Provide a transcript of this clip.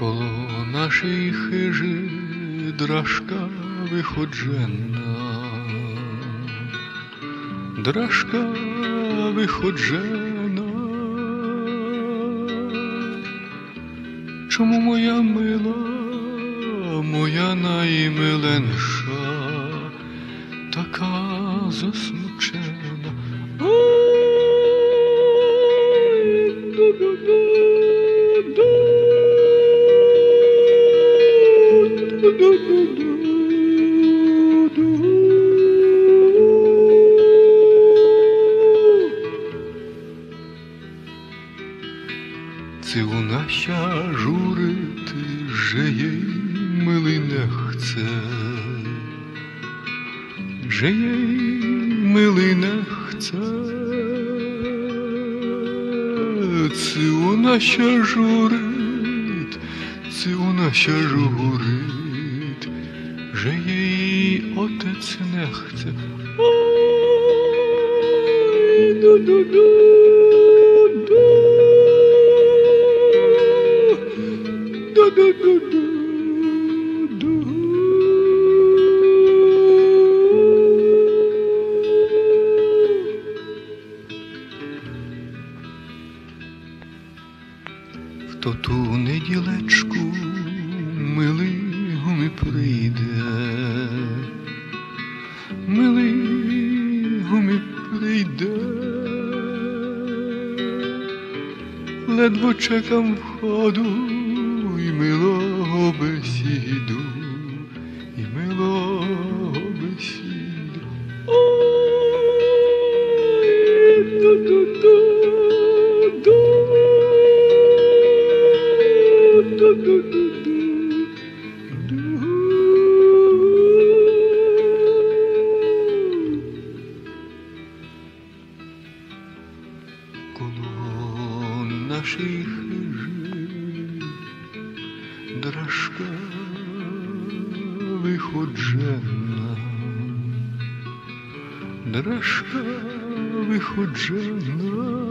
Коло нашої хижи драшка виходжена, драшка виходжена. Чому моя мила, моя наймиленша, така засмучена? Це у наша журити, же їй милий не хце, же їй милий не хце, це у наша журить, це у наша журить, же їй отець не хце. Ой, ду-ду-ду-ду. В ту неділечку милий гумі прийде, ледве чекам входу і милого бесіду, і Коло наших Дрожка виходжена, дрожка виходжена.